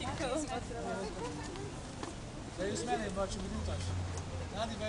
zien komen. Deze man heeft wat je bedoelt als.